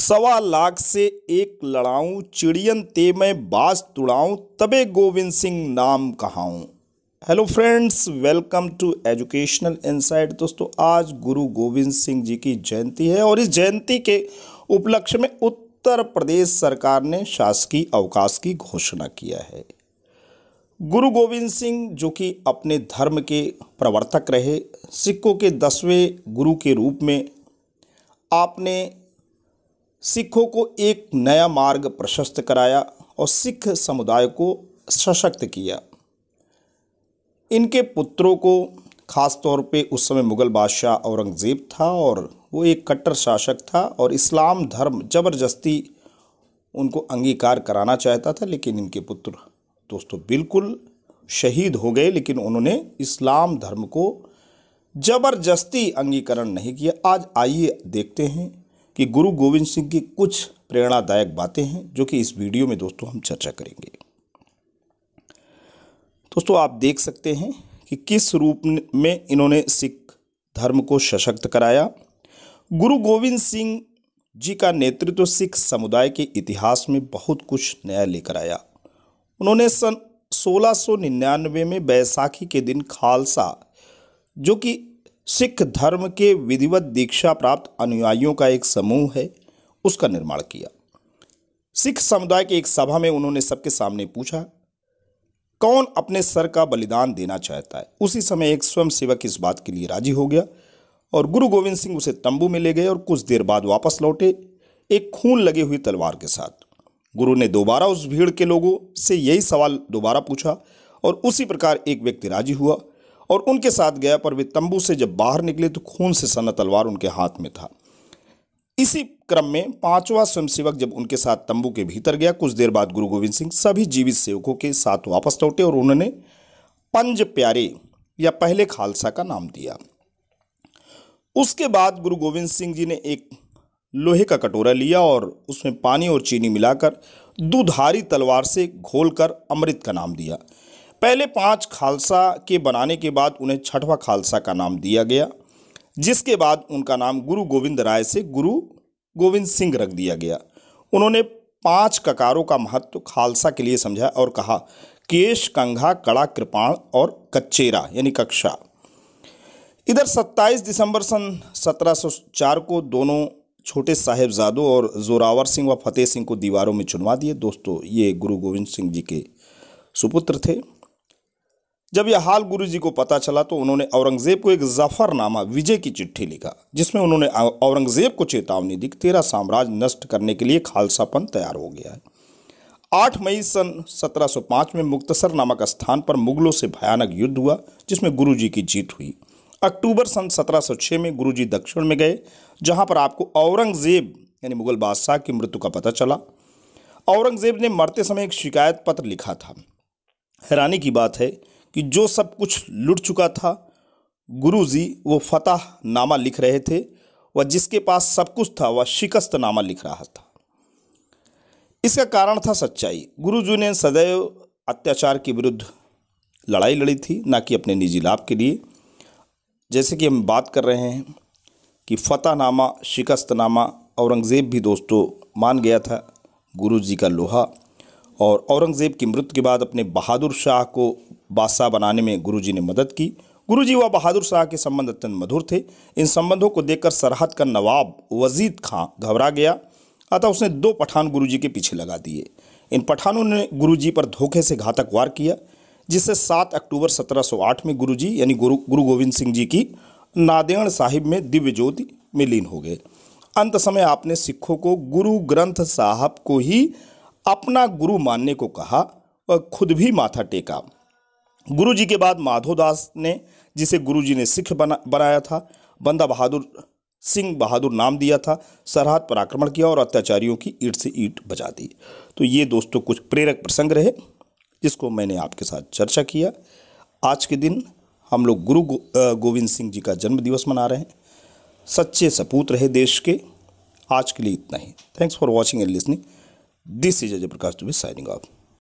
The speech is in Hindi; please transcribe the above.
सवा लाख से एक लड़ाऊं, चिड़ियन ते मैं बाज तुड़ाऊं, तबे गोविंद सिंह नाम कहाऊं। Hello friends welcome to educational insight दोस्तों, आज गुरु गोविंद सिंह जी की जयंती है और इस जयंती के उपलक्ष्य में उत्तर प्रदेश सरकार ने शासकीय अवकाश की घोषणा किया है। गुरु गोविंद सिंह जो कि अपने धर्म के प्रवर्तक रहे सिखों के दसवें गुरु के रूप में आपने सिखों को एक नया मार्ग प्रशस्त कराया और सिख समुदाय को सशक्त किया। इनके पुत्रों को खास तौर पे उस समय मुगल बादशाह औरंगज़ेब था और वो एक कट्टर शासक था और इस्लाम धर्म ज़बरदस्ती उनको अंगीकार कराना चाहता था, लेकिन इनके पुत्र दोस्तों बिल्कुल शहीद हो गए, लेकिन उन्होंने इस्लाम धर्म को ज़बरदस्ती अंगीकरण नहीं किया। आज आइए देखते हैं कि गुरु गोविंद सिंह की कुछ प्रेरणादायक बातें हैं जो कि इस वीडियो में दोस्तों हम चर्चा करेंगे। दोस्तों, आप देख सकते हैं कि किस रूप में इन्होंने सिख धर्म को सशक्त कराया। गुरु गोविंद सिंह जी का नेतृत्व सिख समुदाय के इतिहास में बहुत कुछ नया लेकर आया। उन्होंने सन 1699 में बैसाखी के दिन खालसा, जो कि सिख धर्म के विधिवत दीक्षा प्राप्त अनुयायियों का एक समूह है, उसका निर्माण किया। सिख समुदाय की एक सभा में उन्होंने सबके सामने पूछा, कौन अपने सर का बलिदान देना चाहता है? उसी समय एक स्वयं सेवक इस बात के लिए राज़ी हो गया और गुरु गोविंद सिंह उसे तंबू में ले गए और कुछ देर बाद वापस लौटे, एक खून लगी हुई तलवार के साथ। गुरु ने दोबारा उस भीड़ के लोगों से यही सवाल दोबारा पूछा और उसी प्रकार एक व्यक्ति राज़ी हुआ और उनके साथ गया, पर वे तंबू से जब बाहर निकले तो खून से सना तलवार उनके हाथ में था। इसी क्रम में पांचवा स्वयंसेवक जब उनके साथ तंबू के भीतर गया, कुछ देर बाद गुरु गोविंद सिंह सभी जीवित सेवकों के साथ वापस लौटे और उन्होंने पंज प्यारे या पहले खालसा का नाम दिया। उसके बाद गुरु गोविंद सिंह जी ने एक लोहे का कटोरा लिया और उसमें पानी और चीनी मिलाकर दुधारी तलवार से घोलकर अमृत का नाम दिया। पहले पाँच खालसा के बनाने के बाद उन्हें छठवा खालसा का नाम दिया गया, जिसके बाद उनका नाम गुरु गोविंद राय से गुरु गोविंद सिंह रख दिया गया। उन्होंने पाँच ककारों का महत्व खालसा के लिए समझा और कहा, केश, कंघा, कड़ा, कृपाण और कच्चेरा यानी कक्षा। इधर 27 दिसंबर सन 1704 को दोनों छोटे साहेबजादों और जोरावर सिंह व फतेह सिंह को दीवारों में चुनवा दिए। दोस्तों, ये गुरु गोविंद सिंह जी के सुपुत्र थे। जब यह हाल गुरु जी को पता चला तो उन्होंने औरंगज़ेब को एक जफरनामा विजय की चिट्ठी लिखा, जिसमें उन्होंने औरंगज़ेब को चेतावनी दी तेरा साम्राज्य नष्ट करने के लिए खालसापन तैयार हो गया है। आठ मई सन 1705 में मुक्तसर नामक स्थान पर मुगलों से भयानक युद्ध हुआ, जिसमें गुरु जी की जीत हुई। अक्टूबर सन 1706 में गुरु जी दक्षिण में गए, जहाँ पर आपको औरंगज़ेब, यानी मुगल बादशाह की मृत्यु का पता चला। औरंगज़ेब ने मरते समय एक शिकायत पत्र लिखा था। हैरानी की बात है कि जो सब कुछ लुट चुका था गुरु जी वो फतह नामा लिख रहे थे वह जिसके पास सब कुछ था, वह शिकस्त नामा लिख रहा था। इसका कारण था सच्चाई। गुरु जी ने सदैव अत्याचार के विरुद्ध लड़ाई लड़ी थी, ना कि अपने निजी लाभ के लिए। जैसे कि हम बात कर रहे हैं कि फतहनामा, शिकस्तनामा औरंगज़ेब भी दोस्तों मान गया था गुरु जी का लोहा। और औरंगज़ेब की मृत्यु के बाद अपने बहादुर शाह को बादशाह बनाने में गुरुजी ने मदद की। गुरुजी व बहादुर शाह के संबंध अत्यंत मधुर थे। इन संबंधों को देखकर सरहद का नवाब वजीद खां घबरा गया, अतः उसने दो पठान गुरुजी के पीछे लगा दिए। इन पठानों ने गुरुजी पर धोखे से घातक वार किया जिससे 7 अक्टूबर 1708 में गुरुजी यानी गुरु गुरु गोविंद सिंह जी की नादेण साहिब में दिव्य ज्योति में लीन हो गए। अंत समय आपने सिखों को गुरु ग्रंथ साहब को ही अपना गुरु मानने को कहा और खुद भी माथा टेका। गुरु जी के बाद माधोदास ने जिसे गुरु जी ने सिख बना बनाया था बंदा बहादुर सिंह बहादुर नाम दिया था सरहद पर आक्रमण किया और अत्याचारियों की ईट से ईट बजा दी। तो ये दोस्तों कुछ प्रेरक प्रसंग रहे जिसको मैंने आपके साथ चर्चा किया। आज के दिन हम लोग गुरु गो, गोविंद सिंह जी का जन्म दिवस मना रहे हैं। सच्चे सपूत रहे देश के। आज के लिए इतना ही। Thanks for watching and listening this is Ajay Prakash to be signing off